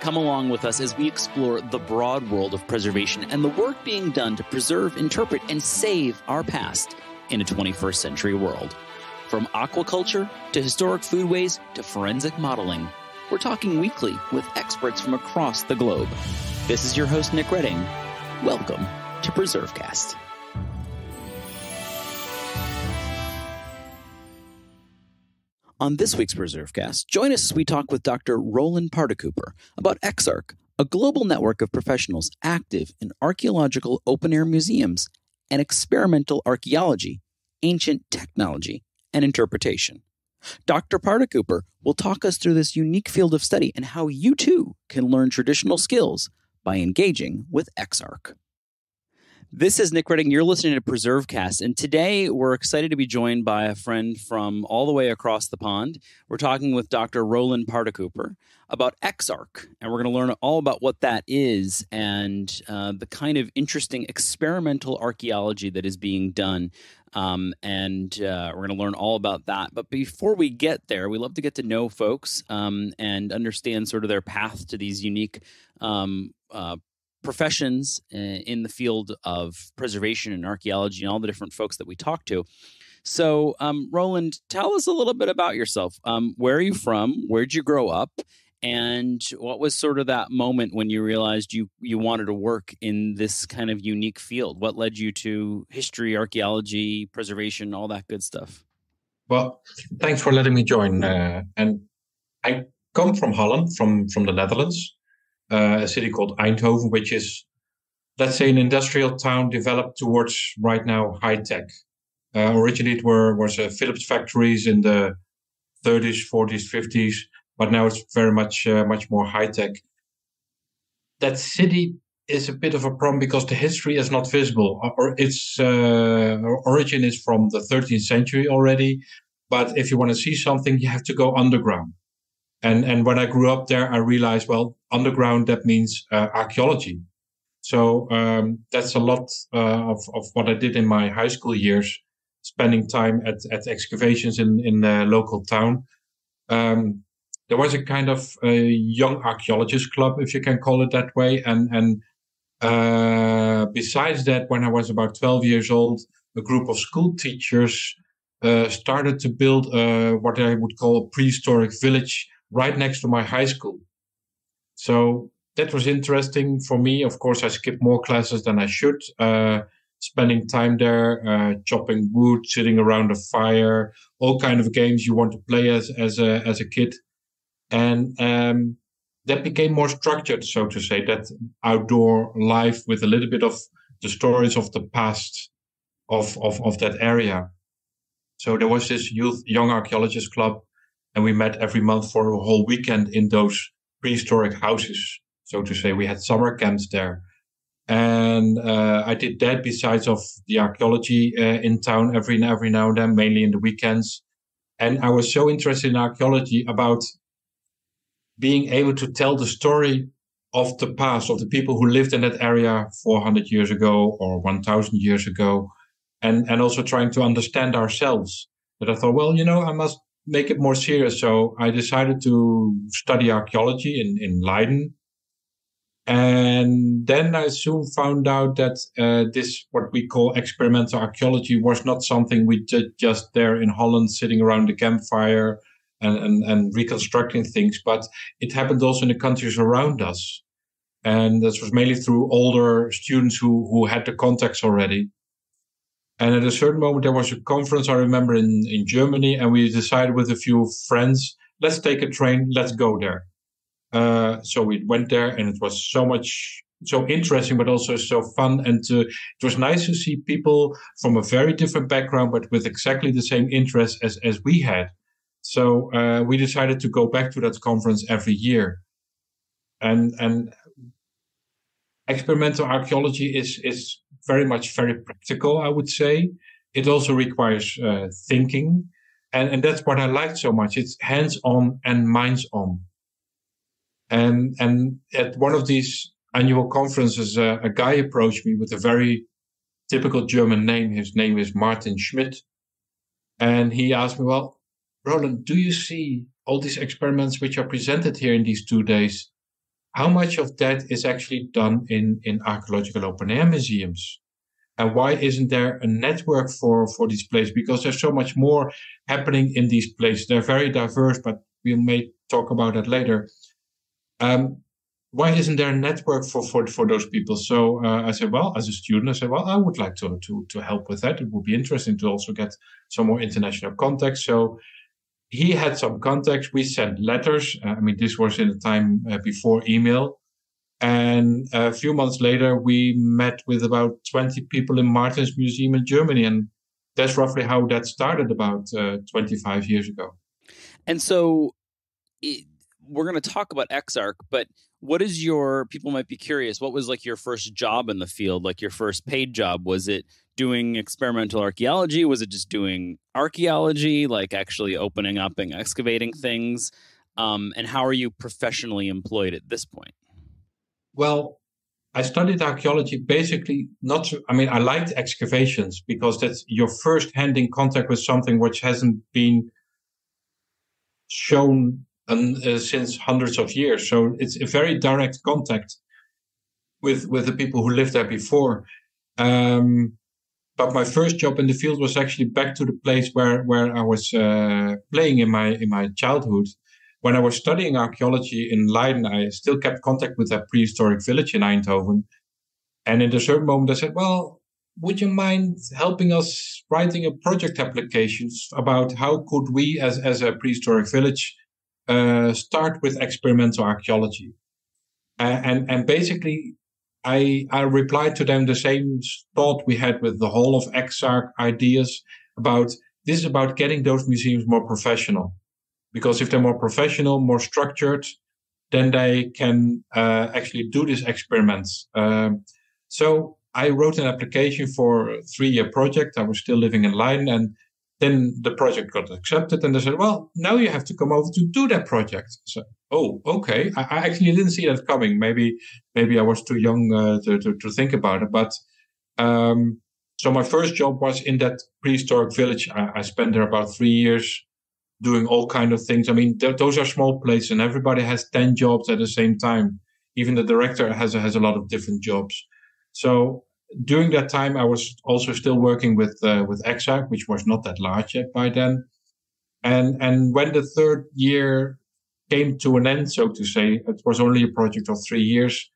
Come along with us as we explore the broad world of preservation and the work being done to preserve, interpret, and save our past in a 21st century world. From aquaculture to historic foodways to forensic modeling, we're talking weekly with experts from across the globe. This is your host, Nick Redding. Welcome to PreserveCast. On this week's PreserveCast, join us as we talk with Dr. Roeland Paardekooper about EXARC, a global network of professionals active in archaeological open air museums and experimental archaeology, ancient technology, and interpretation. Dr. Paardekooper will talk us through this unique field of study and how you too can learn traditional skills by engaging with EXARC. This is Nick Redding. You're listening to PreserveCast, and today we're excited to be joined by a friend from all the way across the pond. We're talking with Dr. Roeland Paardekooper about EXARC, and we're going to learn all about what that is and uh, the kind of interesting experimental archaeology that is being done. Um, and uh, we're going to learn all about that. But before we get there, we love to get to know folks um, and understand sort of their path to these unique um, uh, professions uh, in the field of preservation and archaeology and all the different folks that we talk to. So, um, Roeland, tell us a little bit about yourself. Um, where are you from? Where'd you grow up? And what was sort of that moment when you realized you you wanted to work in this kind of unique field? What led you to history, archaeology, preservation, all that good stuff? Well, thanks for letting me join. Uh, and I come from Holland, from from the Netherlands a city called Eindhoven, which is, let's say, an industrial town developed towards right now high tech. Uh, originally, it were was uh, Philips factories in the 30s, 40s, 50s, but now it's very much uh, much more high tech. That city is a bit of a problem because the history is not visible. Or its uh, origin is from the 13th century already, but if you want to see something, you have to go underground. And and when I grew up there, I realized well, underground that means uh, archaeology. So um, that's a lot uh, of of what I did in my high school years, spending time at at excavations in in the local town. Um, there was a kind of a young archaeologist club, if you can call it that way, and and uh, besides that, when I was about 12 years old, a group of school teachers uh, started to build uh, what I would call a prehistoric village right next to my high school. So that was interesting for me. Of course, I skipped more classes than I should. Uh, spending time there, uh, chopping wood, sitting around a fire, all kind of games you want to play as as a as a kid, and um, that became more structured, so to say. That outdoor life with a little bit of the stories of the past of of of that area. So there was this youth young archaeologist club and we met every month for a whole weekend in those prehistoric houses, so to say. We had summer camps there. And uh, I did that besides of the archaeology uh, in town every every now and then, mainly in the weekends. And I was so interested in archaeology about being able to tell the story of the past, of the people who lived in that area 400 years ago or 1000 years ago, and, and also trying to understand ourselves. That I thought, well, you know, I must make it more serious. So I decided to study archaeology in, in Leiden. And then I soon found out that uh, this, what we call experimental archaeology, was not something we did just there in Holland, sitting around the campfire and, and, and reconstructing things, but it happened also in the countries around us. And this was mainly through older students who, who had the contacts already. And at a certain moment, there was a conference, I remember, in, in Germany, and we decided with a few friends, let's take a train, let's go there. Uh, so we went there, and it was so much, so interesting, but also so fun. And to, it was nice to see people from a very different background, but with exactly the same interests as, as we had. So uh, we decided to go back to that conference every year. And, and experimental archaeology is, is very much very practical, I would say. It also requires uh, thinking. And, and that's what I liked so much. It's hands on and minds on. And, and at one of these annual conferences, uh, a guy approached me with a very typical German name. His name is Martin Schmidt. And he asked me, well, Roeland, do you see all these experiments which are presented here in these two days? How much of that is actually done in, in archaeological open air museums? And why isn't there a network for, for these places? Because there's so much more happening in these places. They're very diverse, but we may talk about that later. Um, why isn't there a network for, for, for those people? So uh, I said, well, as a student, I said, well, I would like to, to, to help with that. It would be interesting to also get some more international context. So he had some contacts. We sent letters. Uh, I mean, this was in the time uh, before email. And a few months later, we met with about 20 people in Martin's Museum in Germany. And that's roughly how that started about uh, 25 years ago. And so it, we're going to talk about EXARC, but what is your people might be curious what was like your first job in the field like your first paid job? Was it doing experimental archaeology? Was it just doing archaeology like actually opening up and excavating things? Um, and how are you professionally employed at this point? Well i studied archaeology basically not i mean i liked excavations because that's your first hand in contact with something which hasn't been shown and uh, since hundreds of years. So it's a very direct contact with with the people who lived there before. Um, but my first job in the field was actually back to the place where where I was uh, playing in my in my childhood. When I was studying archaeology in Leiden, I still kept contact with that prehistoric village in Eindhoven. And in a certain moment, I said, "Well, would you mind helping us writing a project applications about how could we, as as a prehistoric village, uh, start with experimental archaeology. And, and basically, I, I replied to them the same thought we had with the whole of EXARC ideas about this is about getting those museums more professional. Because if they're more professional, more structured, then they can uh, actually do these experiments. Um, so I wrote an application for a three year project. I was still living in Leiden and then the project got accepted and they said, well, now you have to come over to do that project. So, oh, okay. I, I actually didn't see that coming. Maybe, maybe I was too young uh, to, to, to, think about it. But, um, so my first job was in that prehistoric village. I, I spent there about three years doing all kind of things. I mean, th- those are small places and everybody has 10 jobs at the same time. Even the director has, has a lot of different jobs. So during that time, I was also still working with uh, with EXARC, which was not that large yet by then. And and when the third year came to an end, so to say, it was only a project of three years.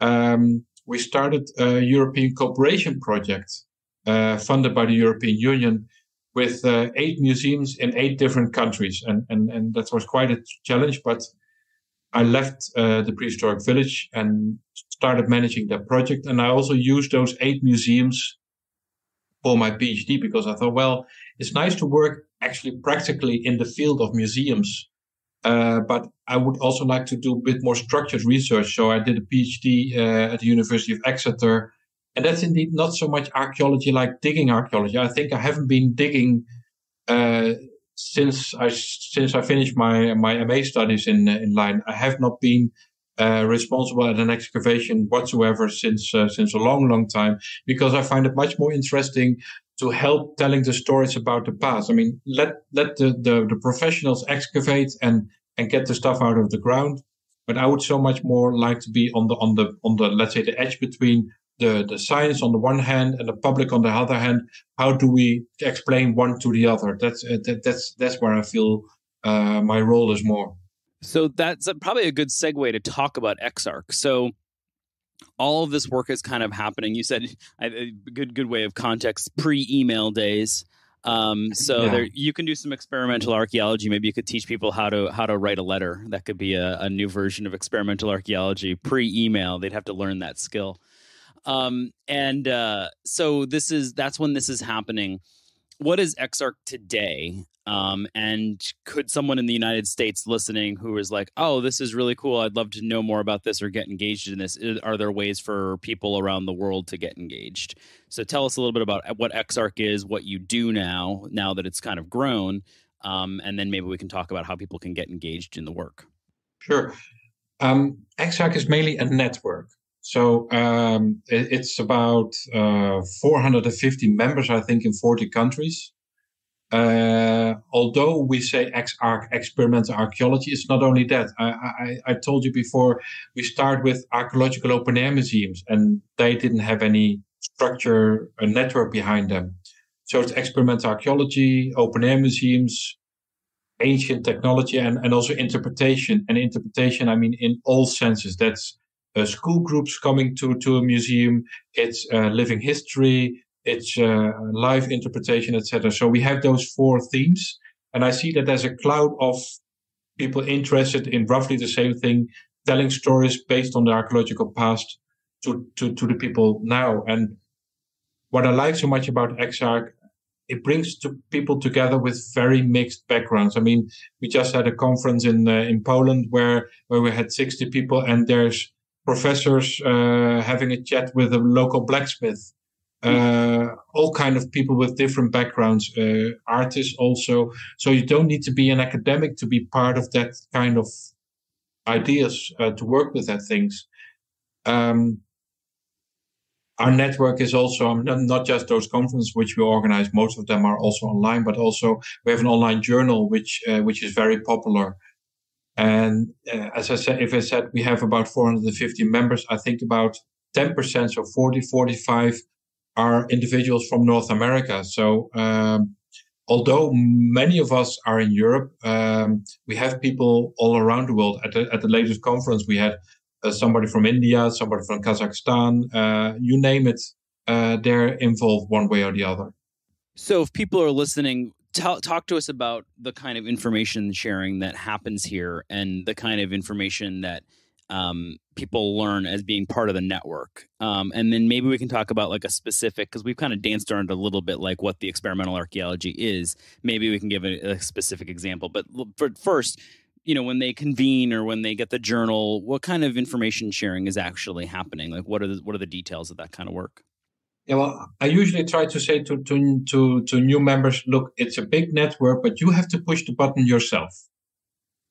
Um, we started a European cooperation project uh, funded by the European Union with uh, eight museums in eight different countries, and and and that was quite a challenge, but I left uh, the prehistoric village and started managing that project. And I also used those eight museums for my PhD because I thought, well, it's nice to work actually practically in the field of museums. Uh, but I would also like to do a bit more structured research. So I did a PhD uh, at the University of Exeter. And that's indeed not so much archaeology like digging archaeology. I think I haven't been digging uh, since I since I finished my my MA studies in in Leiden, I have not been uh, responsible at an excavation whatsoever since uh, since a long long time because I find it much more interesting to help telling the stories about the past. I mean, let let the, the, the professionals excavate and and get the stuff out of the ground, but I would so much more like to be on the on the on the let's say the edge between the, the science on the one hand and the public on the other hand. How do we explain one to the other? That's uh, that, that's that's where I feel uh, my role is more. So that's probably a good segue to talk about EXARC. So all of this work is kind of happening. You said a good good way of context pre email days. Um, so yeah. there, you can do some experimental archaeology. Maybe you could teach people how to how to write a letter. That could be a, a new version of experimental archaeology pre email. They'd have to learn that skill. Um, and uh, so this is that's when this is happening. What is EXARC today? Um, and could someone in the United States listening who is like, "Oh, this is really cool. I'd love to know more about this or get engaged in this." Are there ways for people around the world to get engaged? So tell us a little bit about what EXARC is, what you do now, now that it's kind of grown, um, and then maybe we can talk about how people can get engaged in the work. Sure. Um, EXARC is mainly a network. So um, it, it's about uh, 450 members, I think, in 40 countries. Uh, although we say ex-arc experimental archaeology, it's not only that. I, I, I, told you before, we start with archaeological open air museums, and they didn't have any structure, a network behind them. So it's experimental archaeology, open air museums, ancient technology, and, and also interpretation. And interpretation, I mean, in all senses. That's uh, school groups coming to, to a museum, it's uh, living history, it's uh, live interpretation, etc. So we have those four themes, and I see that there's a cloud of people interested in roughly the same thing, telling stories based on the archaeological past to to, to the people now. And what I like so much about EXARC, it brings to people together with very mixed backgrounds. I mean, we just had a conference in uh, in Poland where where we had 60 people, and there's professors uh, having a chat with a local blacksmith uh, all kind of people with different backgrounds, uh, artists also. So you don't need to be an academic to be part of that kind of ideas uh, to work with that things. Um, our network is also um, not just those conferences which we organize. Most of them are also online, but also we have an online journal which uh, which is very popular. And uh, as I said, if I said we have about 450 members, I think about 10%, so 40, 45 are individuals from North America. So um, although many of us are in Europe, um, we have people all around the world. At the, at the latest conference, we had uh, somebody from India, somebody from Kazakhstan, uh, you name it, uh, they're involved one way or the other. So if people are listening, talk, talk to us about the kind of information sharing that happens here and the kind of information that um, people learn as being part of the network. Um, and then maybe we can talk about like a specific, because we've kind of danced around a little bit like what the experimental archaeology is. Maybe we can give a, a specific example. But for first, you know, when they convene or when they get the journal, what kind of information sharing is actually happening? Like, what are the, what are the details of that kind of work? Yeah, well, I usually try to say to, to to to new members, look, it's a big network, but you have to push the button yourself.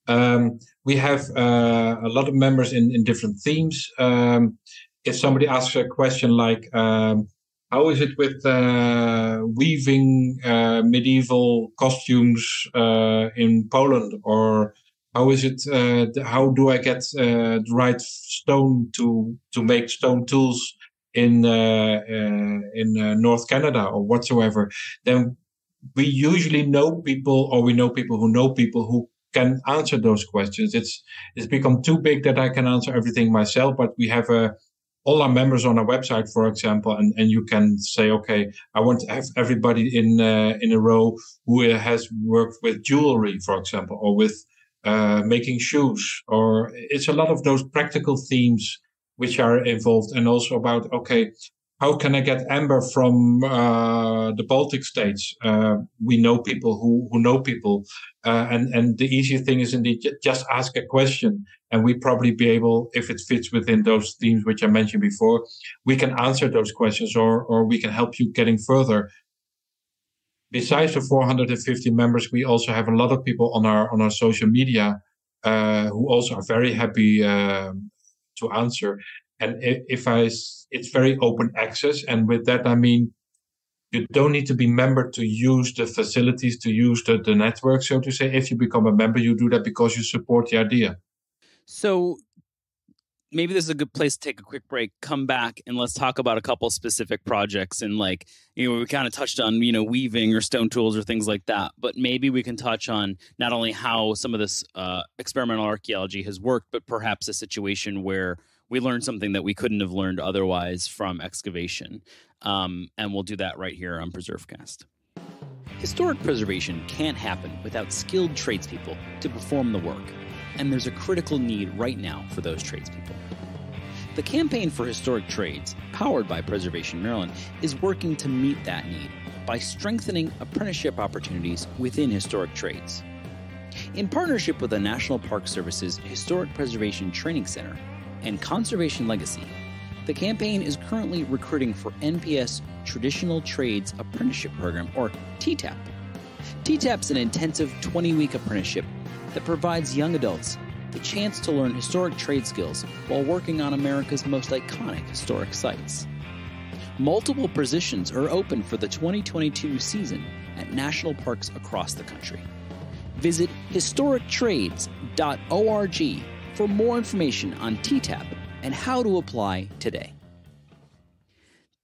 Um, we have uh, a lot of members in, in different themes. Um, if somebody asks a question like, um, how is it with uh, weaving uh, medieval costumes uh, in Poland? Or how is it, uh, how do I get uh, the right stone to, to make stone tools in, in North Canada or whatsoever? Then we usually know people or we know people who know people who can answer those questions. It's it's become too big that I can answer everything myself. But we have a uh, all our members on our website, for example, and, and you can say, okay, I want to have everybody in uh, in a row who has worked with jewelry, for example, or with uh, making shoes, or it's a lot of those practical themes which are involved, and also about okay, how can I get amber from uh, the Baltic states? Uh, we know people who, who know people. Uh, and, and the easy thing is indeed just ask a question. And we probably be able, if it fits within those themes which I mentioned before, we can answer those questions or, or we can help you getting further. Besides the 450 members, we also have a lot of people on our, on our social media, uh, who also are very happy, um, to answer. And if I, it's very open access. And with that, I mean, you don't need to be member to use the facilities, to use the, the network, so to say. If you become a member, you do that because you support the idea. So maybe this is a good place to take a quick break come back and let's talk about a couple specific projects and like you know we kind of touched on you know weaving or stone tools or things like that but maybe we can touch on not only how some of this uh, experimental archaeology has worked but perhaps a situation where we learned something that we couldn't have learned otherwise from excavation. Um, and we'll do that right here on PreserveCast. Historic preservation can't happen without skilled tradespeople to perform the work, and there's a critical need right now for those tradespeople. The Campaign for Historic Trades, powered by Preservation Maryland, is working to meet that need by strengthening apprenticeship opportunities within historic trades. In partnership with the National Park Service's Historic Preservation Training Center, and Conservation Legacy, the campaign is currently recruiting for NPS Traditional Trades Apprenticeship Program, or TTAP. TTAP is an intensive 20 week apprenticeship that provides young adults the chance to learn historic trade skills while working on America's most iconic historic sites. multiple positions are open for the 2022 season at national parks across the country. Visit historictrades.org for more information on TTAP and how to apply today.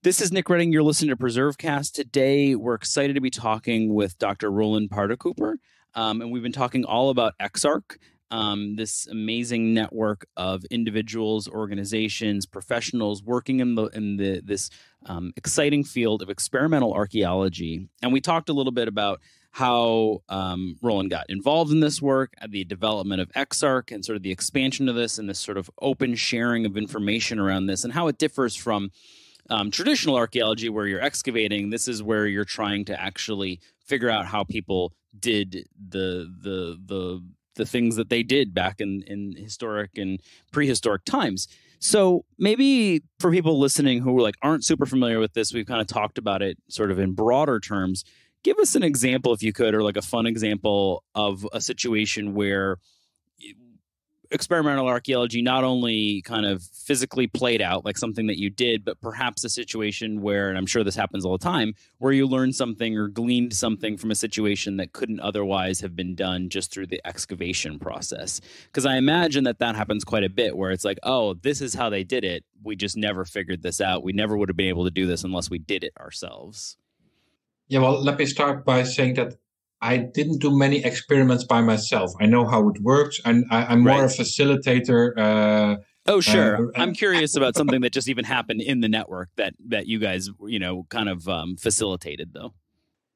This is Nick Redding. You're listening to PreserveCast. Today, we're excited to be talking with Dr. Roeland Paardekooper, um, and we've been talking all about EXARC um, this amazing network of individuals, organizations, professionals working in the in the this um, exciting field of experimental archaeology. And we talked a little bit about how um, Roeland got involved in this work, the development of EXARC, and sort of the expansion of this, and this sort of open sharing of information around this, and how it differs from. Um, traditional archaeology, where you're excavating, this is where you're trying to actually figure out how people did the the the the things that they did back in, in historic and prehistoric times. So maybe for people listening who like aren't super familiar with this, we've kind of talked about it sort of in broader terms. Give us an example, if you could, or like a fun example of a situation where experimental archaeology not only kind of physically played out like something that you did, but perhaps a situation where, and I'm sure this happens all the time, where you learned something or gleaned something from a situation that couldn't otherwise have been done just through the excavation process. Because I imagine that that happens quite a bit, where it's like, oh, this is how they did it. We just never figured this out. We never would have been able to do this unless we did it ourselves. Yeah, well, let me start by saying that I didn't do many experiments by myself. I know how it works, and I, am more right. a facilitator. Uh, oh, sure. Uh, I'm curious about something that just even happened in the network that that you guys, you know, kind of um, facilitated, though.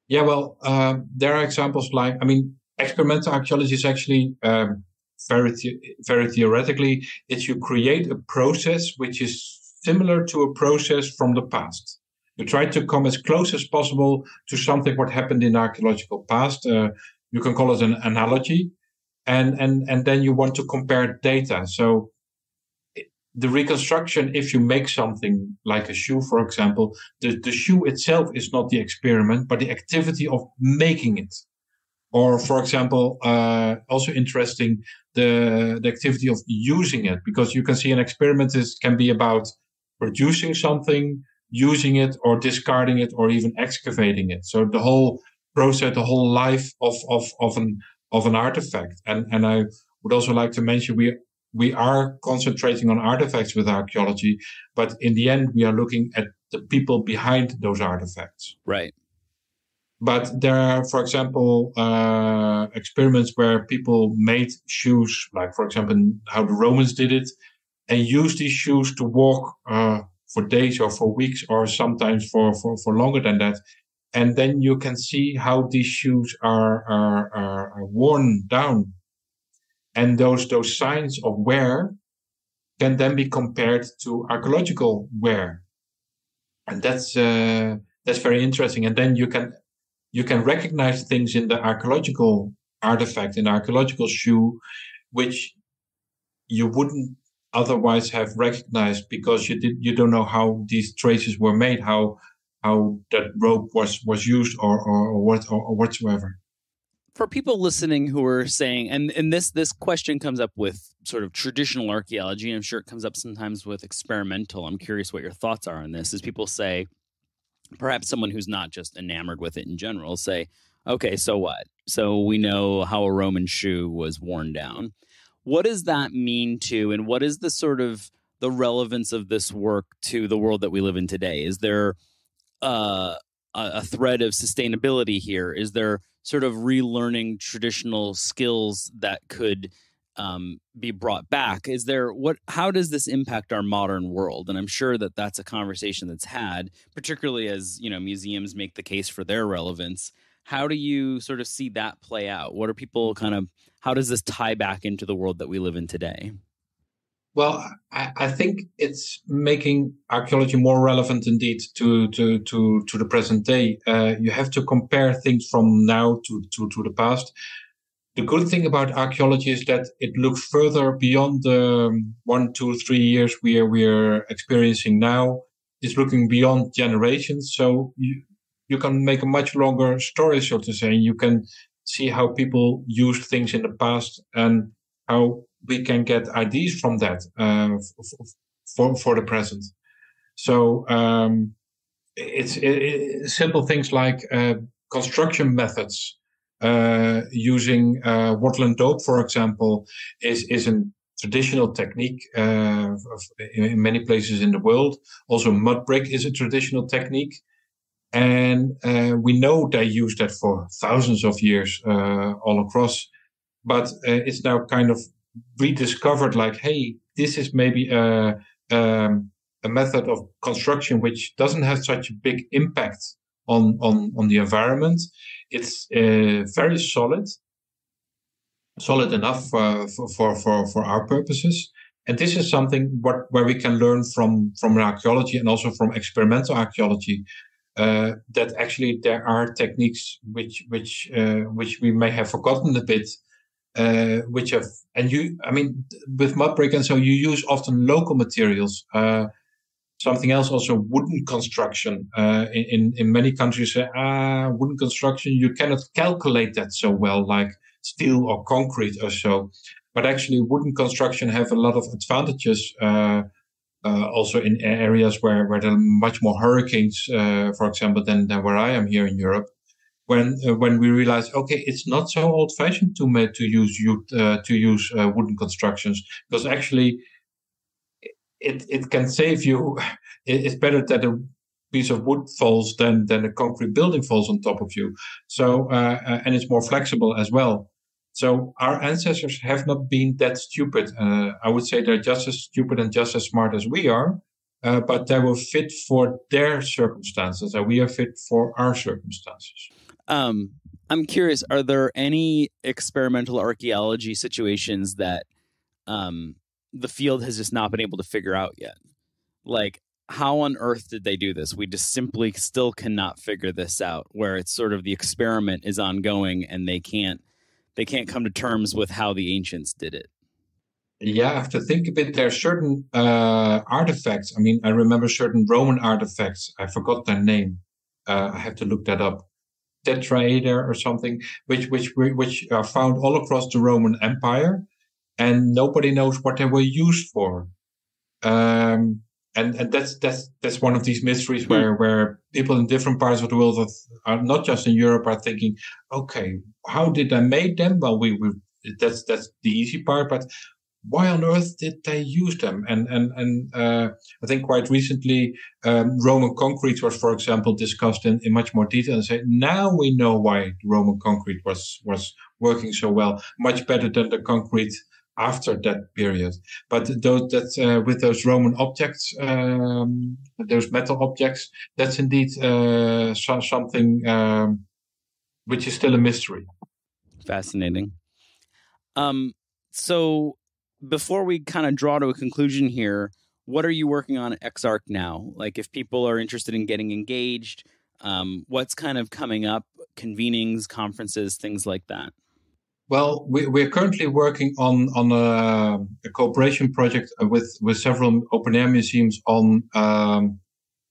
Yeah, well, uh, there are examples like I mean, experimental archaeology is actually um, very the- very theoretically. It's you create a process which is similar to a process from the past. You try to come as close as possible to something what happened in archaeological past. Uh, you can call it an analogy, and and and then you want to compare data. So the reconstruction, if you make something like a shoe, for example, the, the shoe itself is not the experiment, but the activity of making it. Or, for example, uh, also interesting, the, the activity of using it, because you can see an experiment is, can be about producing something, using it or discarding it or even excavating it. So the whole process, the whole life of, of, of an, of an artifact. And, and I would also like to mention we, we are concentrating on artifacts with archaeology, but in the end, we are looking at the people behind those artifacts. Right. But there are, for example, uh, experiments where people made shoes, like, for example, how the Romans did it, and used these shoes to walk uh, for days or for weeks or sometimes for, for, for longer than that. And then you can see how these shoes are, are, are, worn down. And those, those signs of wear can then be compared to archaeological wear. And that's, uh, that's very interesting. And then you can, you can recognize things in the archaeological artifact, in the archaeological shoe, which you wouldn't otherwise have recognized because you did you don't know how these traces were made, how how that rope was was used or or, or what or, or whatsoever. For people listening who are saying, and and this this question comes up with sort of traditional archaeology, and I'm sure it comes up sometimes with experimental. I'm curious what your thoughts are on this. Is people say, perhaps someone who's not just enamored with it in general say, okay, so what? So we know how a Roman shoe was worn down what does that mean to, and what is the sort of the relevance of this work to the world that we live in today? Is there uh, a thread of sustainability here? Is there sort of relearning traditional skills that could um, be brought back? Is there what? How does this impact our modern world? And I'm sure that that's a conversation that's had, particularly as you know museums make the case for their relevance. How do you sort of see that play out? What are people kind of, how does this tie back into the world that we live in today? Well, I, I think it's making archaeology more relevant indeed to to to, to the present day. Uh, you have to compare things from now to, to, to the past. The good thing about archaeology is that it looks further beyond the one, two, three years we are we are experiencing now. It's looking beyond generations. So you, you can make a much longer story, so to say. You can see how people used things in the past and how we can get ideas from that uh, for for the present. So um, it's it, simple things like uh, construction methods. Uh, using uh, daub, for example, is is a traditional technique uh, in many places in the world. Also, mud brick is a traditional technique, and uh, we know they used that for thousands of years uh, all across. But it's now kind of rediscovered. Like, hey, this is maybe a um, a method of construction which doesn't have such a big impact on on on the environment. It's uh, very solid, solid enough uh, for, for for for our purposes. And this is something what where we can learn from from archaeology and also from experimental archaeology. Uh, that actually there are techniques which which uh, which we may have forgotten a bit, uh, which have and you I mean with mud brick and so you use often local materials. Uh, something else also wooden construction uh, in in many countries say ah wooden construction you cannot calculate that so well like steel or concrete or so but actually wooden construction have a lot of advantages uh, uh, also in areas where where there are much more hurricanes uh, for example than, than where I am here in Europe when uh, when we realize okay it's not so old fashioned to to use uh, to use wooden constructions because actually it it can save you. It's better that a piece of wood falls than than a concrete building falls on top of you. So uh, uh, and it's more flexible as well. So our ancestors have not been that stupid. Uh, I would say they're just as stupid and just as smart as we are, uh, but they were fit for their circumstances, and we are fit for our circumstances. Um, I'm curious: Are there any experimental archaeology situations that um, the field has just not been able to figure out yet. Like, how on earth did they do this? We just simply still cannot figure this out. Where it's sort of the experiment is ongoing, and they can't they can't come to terms with how the ancients did it. Yeah, I have to think a bit. There are certain uh, artifacts. I mean, I remember certain Roman artifacts. I forgot their name. Uh, I have to look that up. Tetraeder or something, which which which are found all across the Roman Empire and nobody knows what they were used for. Um, and and that's that's that's one of these mysteries hmm. where where people in different parts of the world are not just in Europe are thinking, okay, how did I make them? Well, we, we that's that's the easy part, but why on earth did they use them? And and and uh, I think quite recently um, Roman concrete was, for example, discussed in, in much more detail and say now we know why Roman concrete was was working so well, much better than the concrete after that period. But those that uh, with those Roman objects, um, those metal objects, that's indeed uh, so, something um, which is still a mystery. Fascinating. Um, so before we kind of draw to a conclusion here, what are you working on at EXARC now? Like, if people are interested in getting engaged, um, what's kind of coming up? Convenings, conferences, things like that. Well, we, are currently working on on a, a, cooperation project with with several open air museums on. Um,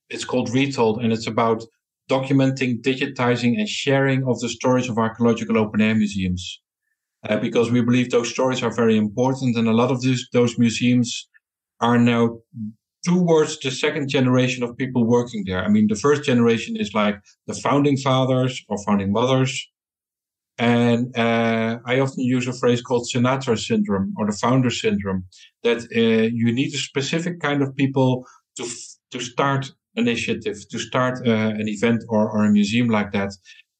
it's called Retold, and it's about documenting, digitizing, and sharing of the stories of archaeological open air museums, uh, because we believe those stories are very important, and a lot of these those museums are now towards the second generation of people working there. I mean, the first generation is like the founding fathers or founding mothers and uh, I often use a phrase called Sinatra syndrome or the founder syndrome, that uh, you need a specific kind of people to to start initiative, to start uh, an event or, or a museum like that.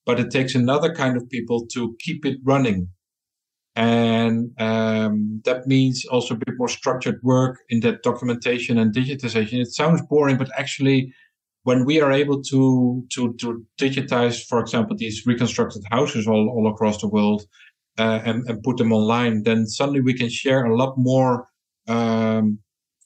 But it takes another kind of people to keep it running. And um, that means also a bit more structured work in that documentation and digitization. It sounds boring, but actually when we are able to to to digitize, for example, these reconstructed houses all, all across the world uh, and, and put them online, then suddenly we can share a lot more um,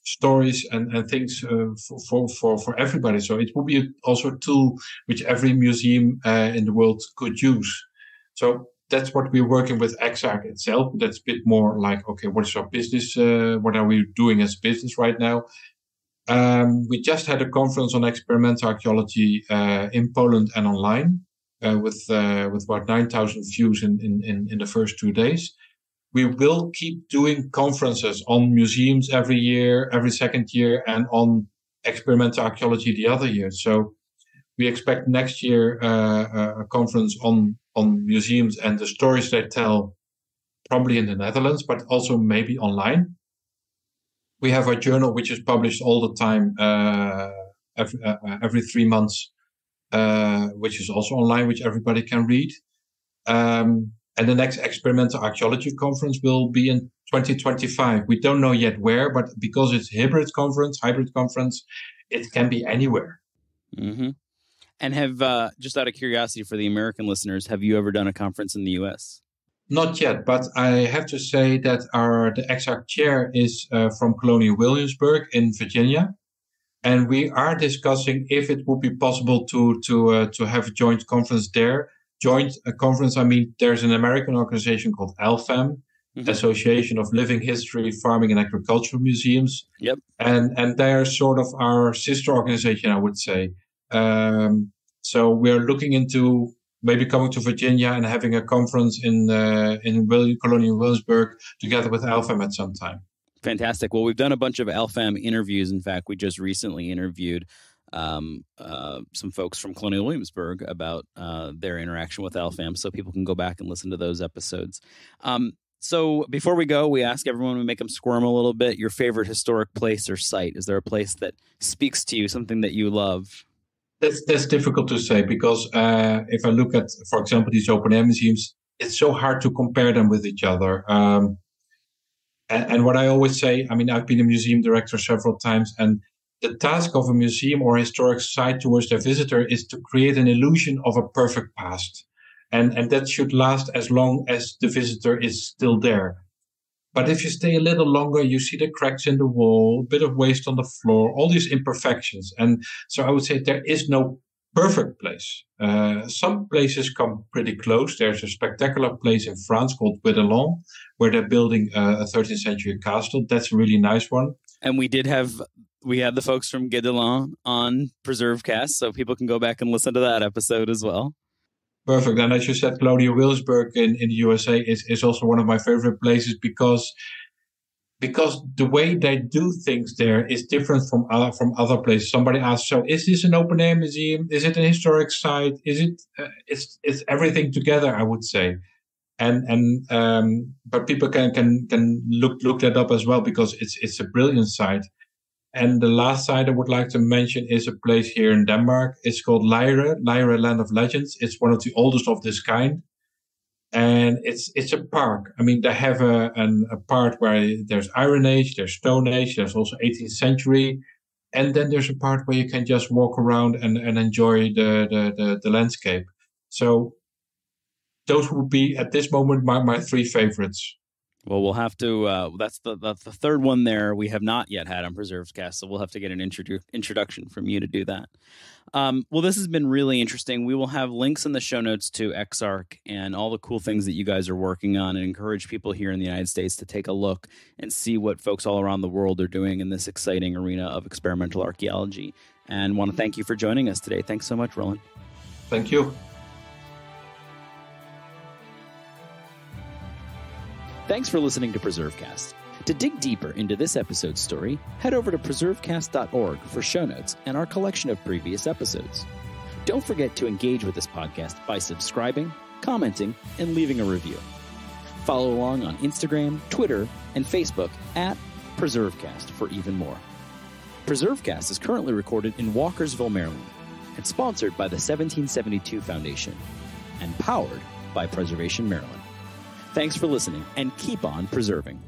stories and, and things uh, for, for, for everybody. So it will be also a tool which every museum uh, in the world could use. So that's what we're working with EXARC itself. That's a bit more like, okay, what is our business? Uh, what are we doing as business right now? Um, we just had a conference on experimental archaeology uh, in Poland and online uh, with uh, with about 9,000 views in, in, in, the first two days. We will keep doing conferences on museums every year, every second year, and on experimental archaeology the other year. So we expect next year uh, a conference on on museums and the stories they tell, probably in the Netherlands, but also maybe online. We have a journal which is published all the time, uh, every, uh, every three months, uh, which is also online, which everybody can read. Um, and the next experimental archaeology conference will be in 2025. We don't know yet where, but because it's hybrid conference, hybrid conference, it can be anywhere. Mm-hmm. And have uh, just out of curiosity for the American listeners, have you ever done a conference in the U.S.? Not yet, but I have to say that our the EXARC chair is uh, from Colonial Williamsburg in Virginia, and we are discussing if it would be possible to to uh, to have a joint conference there. Joint a uh, conference, I mean, there's an American organization called ALHFAM, Mm-hmm. Association of Living History, Farming and Agricultural Museums. Yep. And and they're sort of our sister organization, I would say. Um, so we're looking into maybe coming to Virginia and having a conference in uh, in Colonial Williamsburg together with ALHFAM at some time. Fantastic. Well, we've done a bunch of ALHFAM interviews. In fact, we just recently interviewed um, uh, some folks from Colonial Williamsburg about uh, their interaction with ALHFAM, so people can go back and listen to those episodes. Um, so before we go, we ask everyone we make them squirm a little bit. Your favorite historic place or site? Is there a place that speaks to you, something that you love? That's that's difficult to say because uh, if I look at, for example, these open air museums, it's so hard to compare them with each other. Um, and, and what I always say, I mean, I've been a museum director several times, and the task of a museum or historic site towards their visitor is to create an illusion of a perfect past and and that should last as long as the visitor is still there. But if you stay a little longer, you see the cracks in the wall, a bit of waste on the floor, all these imperfections. And so I would say there is no perfect place. Uh, some places come pretty close. There's a spectacular place in France called Guédelon, where they're building a 13th century castle. That's a really nice one. And we did have we had the folks from Guédelon on Preserve Cast, so people can go back and listen to that episode as well. Perfect. And as you said, Colonial Williamsburg in, in the USA is, is also one of my favorite places because because the way they do things there is different from other from other places. Somebody asked, "So is this an open air museum? Is it an historic site? Is it? Uh, it's it's everything together." I would say, and and um, but people can can can look look that up as well because it's it's a brilliant site. And the last site I would like to mention is a place here in Denmark. It's called Lejre, Lejre Land of Legends. It's one of the oldest of this kind. And it's it's a park. I mean, they have a, an, a part where there's Iron Age, there's Stone Age, there's also 18th century. And then there's a part where you can just walk around and, and enjoy the, the, the, the landscape. So those would be at this moment my, my three favorites. Well, we'll have to. Uh, that's the that's the third one there we have not yet had on Preserves Cast, so we'll have to get an introdu- introduction from you to do that. Um, well, this has been really interesting. We will have links in the show notes to EXARC and all the cool things that you guys are working on, and encourage people here in the United States to take a look and see what folks all around the world are doing in this exciting arena of experimental archaeology. And want to thank you for joining us today. Thanks so much, Roeland. Thank you. Thanks for listening to PreserveCast. To dig deeper into this episode's story, head over to preservecast.org for show notes and our collection of previous episodes. Don't forget to engage with this podcast by subscribing, commenting, and leaving a review. Follow along on Instagram, Twitter, and Facebook at PreserveCast for even more. PreserveCast is currently recorded in Walkersville, Maryland, and sponsored by the 1772 Foundation and powered by Preservation Maryland. Thanks for listening and keep on preserving.